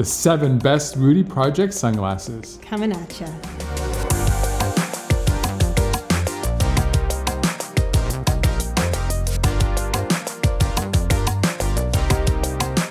The seven best Rudy Project sunglasses. Coming at ya.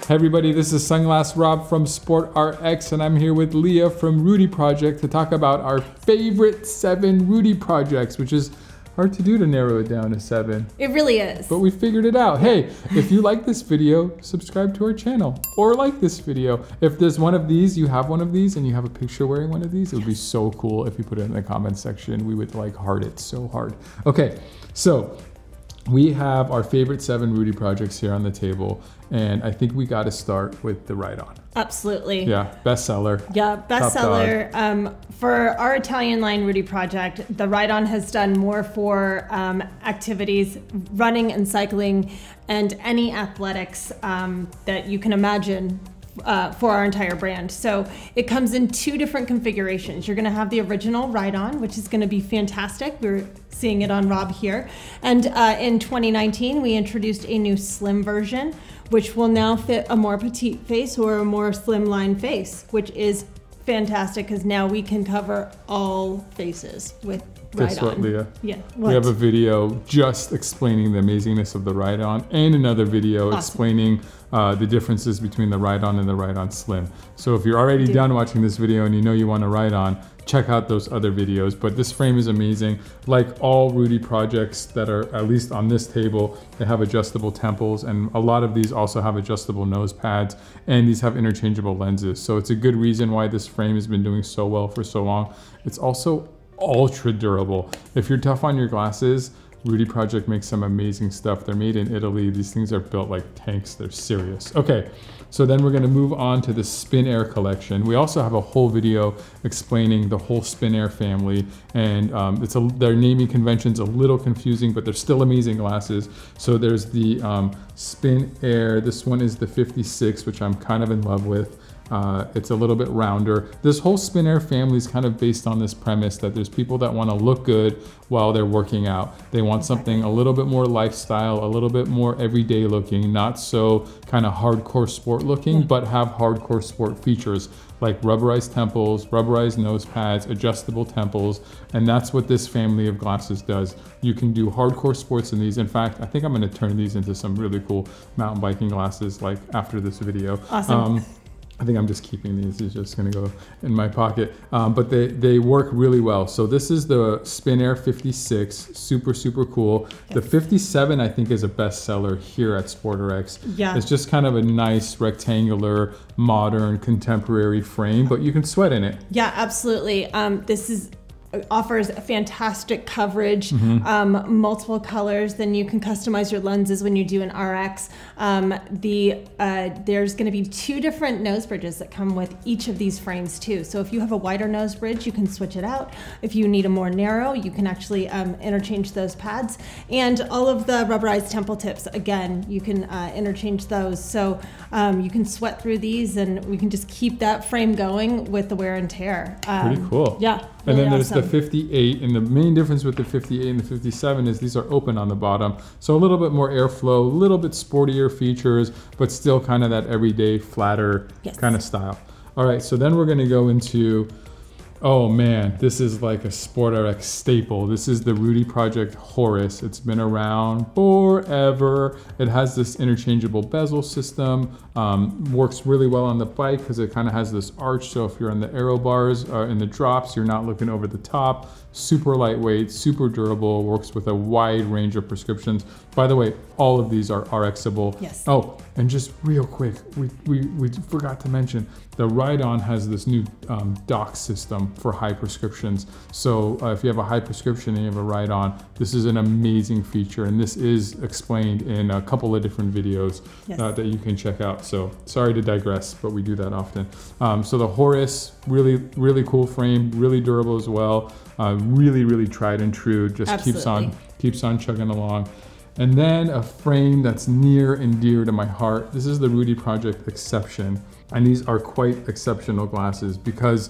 Hey everybody, this is Sunglass Rob from SportRx, and I'm here with Lea from Rudy Project to talk about our favorite seven Rudy projects, which is hard to do to narrow it down to seven. It really is. But we figured it out. Hey, if you like this video, subscribe to our channel or like this video. If there's one of these, you have one of these, and you have a picture wearing one of these, it would be so cool if you put it in the comments section. We would like heart it so hard. Okay, so we have our favorite seven Rudy projects here on the table, and I think we got to start with the Rydon. Absolutely. Yeah, bestseller. Yeah, bestseller. Um, for our Italian line Rudy project, the Rydon has done more for um, activities, running and cycling, and any athletics um, that you can imagine uh, for our entire brand. So it comes in two different configurations. You're going to have the original Rydon, which is going to be fantastic. We're seeing it on Rob here. And uh, in 2019, we introduced a new slim version, which will now fit a more petite face or a more slimline face, which is fantastic because now we can cover all faces with Ride Guess what, On. Lea? Yeah. We have a video just explaining the amazingness of the Rydon and another video Awesome. explaining uh, the differences between the Rydon and the Rydon Slim. So if you're already Do- done watching this video and you know you want to Ride On, check out those other videos. But this frame is amazing. Like all Rudy projects that are at least on this table, they have adjustable temples and a lot of these also have adjustable nose pads and these have interchangeable lenses. So it's a good reason why this frame has been doing so well for so long. It's also ultra durable. If you're tough on your glasses, Rudy Project makes some amazing stuff. They're made in Italy. These things are built like tanks. They're serious. Okay, so then we're gonna move on to the Spinair collection. We also have a whole video explaining the whole Spinair family, and um, it's a, their naming convention's a little confusing, but they're still amazing glasses. So there's the um, Spinair. This one is the 56, which I'm kind of in love with. Uh, it's a little bit rounder. This whole Spinair family is kind of based on this premise that there's people that want to look good while they're working out. They want something a little bit more lifestyle, a little bit more everyday looking, not so kind of hardcore sport looking, but have hardcore sport features like rubberized temples, rubberized nose pads, adjustable temples, and that's what this family of glasses does. You can do hardcore sports in these. In fact, I think I'm going to turn these into some really cool mountain biking glasses like after this video. Awesome. Um, I think I'm just keeping these. These are just gonna go in my pocket. Um, but they, they work really well. So this is the Spinair 56, super, super cool. The 57 I think is a bestseller here at SportRx. Yeah. It's just kind of a nice rectangular, modern, contemporary frame, but you can sweat in it. Yeah, absolutely. Um, this is offers fantastic coverage, Mm-hmm. um, multiple colors. Then you can customize your lenses when you do an RX. Um, the uh, there's going to be two different nose bridges that come with each of these frames too. So if you have a wider nose bridge, you can switch it out. If you need a more narrow, you can actually um, interchange those pads. And all of the rubberized temple tips, again, you can uh, interchange those. So um, you can sweat through these, and we can just keep that frame going with the wear and tear. Um, Pretty cool. Yeah. And really then there's the awesome. 58, and the main difference with the 58 and the 57 is these are open on the bottom. So a little bit more airflow, a little bit sportier features, but still kind of that everyday, flatter Yes. kind of style. All right, so then we're gonna go into, oh man, this is like a SportRx staple. This is the Rudy Project Horus. It's been around forever. It has this interchangeable bezel system, um, works really well on the bike because it kind of has this arch. So if you're on the aero bars or in the drops, you're not looking over the top. Super lightweight, super durable, works with a wide range of prescriptions. By the way, all of these are RXable. Yes. Oh, and just real quick, we, we, we forgot to mention the Rydon has this new um, dock system for high prescriptions. So uh, if you have a high prescription and you have a Rydon, this is an amazing feature, and this is explained in a couple of different videos Yes. uh, that you can check out. So sorry to digress, but we do that often. Um, so the Horus, really, really cool frame, really durable as well. Uh, really, really tried and true. Just keeps on keeps on chugging along. And then a frame that's near and dear to my heart. This is the Rudy Project Exception. And these are quite exceptional glasses because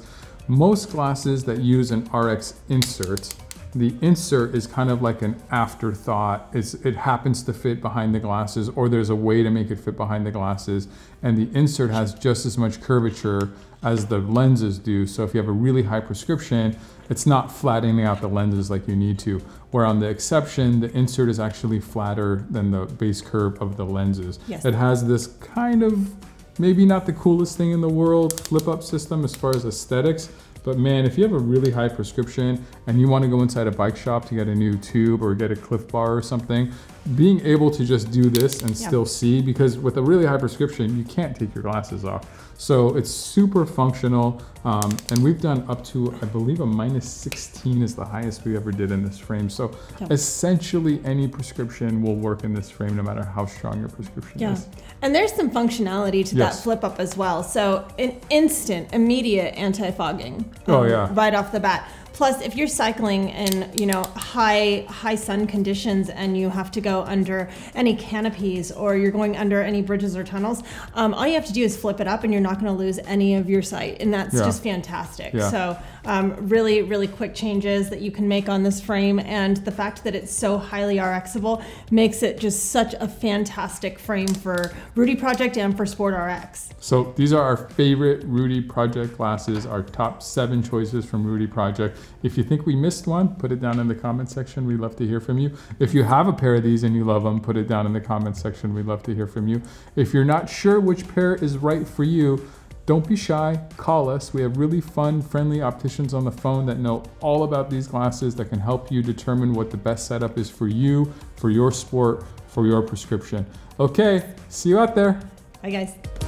most glasses that use an RX insert The insert is kind of like an afterthought. It's, it happens to fit behind the glasses or there's a way to make it fit behind the glasses. And the insert has just as much curvature as the lenses do. So if you have a really high prescription, it's not flattening out the lenses like you need to. Where on the exception, the insert is actually flatter than the base curve of the lenses. Yes. It has this kind of, maybe not the coolest thing in the world, flip up system as far as aesthetics, but man, if you have a really high prescription and you want to go inside a bike shop to get a new tube or get a Clif Bar or something, being able to just do this and Yeah. still see, because with a really high prescription, you can't take your glasses off. So it's super functional. Um, and we've done up to, I believe, a minus 16 is the highest we ever did in this frame. So Yeah. essentially any prescription will work in this frame no matter how strong your prescription Yeah. is. And there's some functionality to Yes. that flip up as well. So an instant, immediate anti-fogging. Oh, um, yeah. Right off the bat. Plus, if you're cycling in, you know, high high sun conditions and you have to go under any canopies or you're going under any bridges or tunnels, um, all you have to do is flip it up and you're not going to lose any of your sight, and that's Yeah. just fantastic. Yeah. So, um, really, really quick changes that you can make on this frame, and the fact that it's so highly RXable makes it just such a fantastic frame for Rudy Project and for SportRx. So these are our favorite Rudy Project glasses, our top seven choices from Rudy Project. If you think we missed one, put it down in the comment section. We'd love to hear from you. If you have a pair of these and you love them, put it down in the comment section. We'd love to hear from you. If you're not sure which pair is right for you, don't be shy. Call us. We have really fun, friendly opticians on the phone that know all about these glasses that can help you determine what the best setup is for you, for your sport, for your prescription. Okay, see you out there. Bye, guys.